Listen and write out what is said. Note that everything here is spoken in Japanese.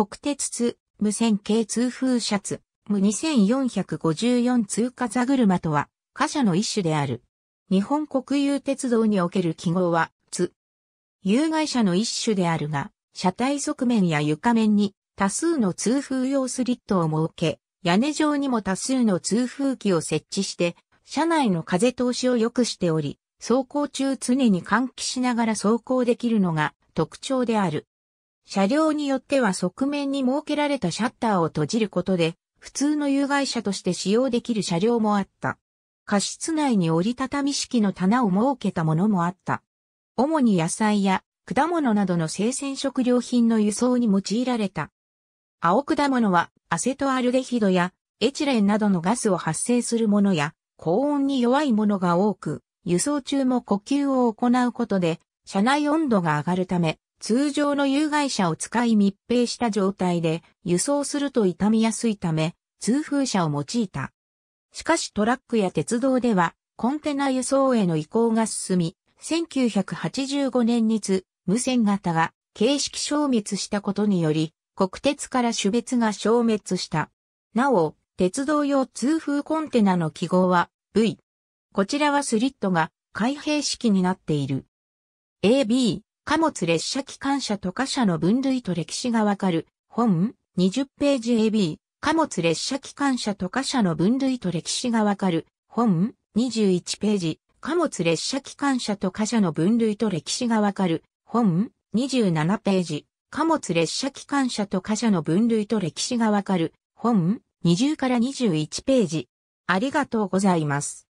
国鉄通、無線系通風シャツ、無2454通貨座車とは、貨車の一種である。日本国有鉄道における記号は、つ。有害車の一種であるが、車体側面や床面に多数の通風用スリットを設け、屋根上にも多数の通風機を設置して、車内の風通しを良くしており、走行中常に換気しながら走行できるのが特徴である。車両によっては側面に設けられたシャッターを閉じることで、普通の有害車として使用できる車両もあった。過室内に折りたたみ式の棚を設けたものもあった。主に野菜や果物などの生鮮食料品の輸送に用いられた。青果物はアセトアルデヒドやエチレンなどのガスを発生するものや高温に弱いものが多く、輸送中も呼吸を行うことで、車内温度が上がるため、通常の有害車を使い密閉した状態で輸送すると傷みやすいため、通風車を用いた。しかしトラックや鉄道では、コンテナ輸送への移行が進み、1985年につ、無線型が形式消滅したことにより、国鉄から種別が消滅した。なお、鉄道用通風コンテナの記号は V。こちらはスリットが開閉式になっている。AB、貨物列車機関車と貨車の分類と歴史がわかる。本20ページ AB、貨物列車機関車と貨車の分類と歴史がわかる。本21ページ、貨物列車機関車と貨車の分類と歴史がわかる。本27ページ、貨物列車機関車と貨車の分類と歴史がわかる。本20から21ページ。ありがとうございます。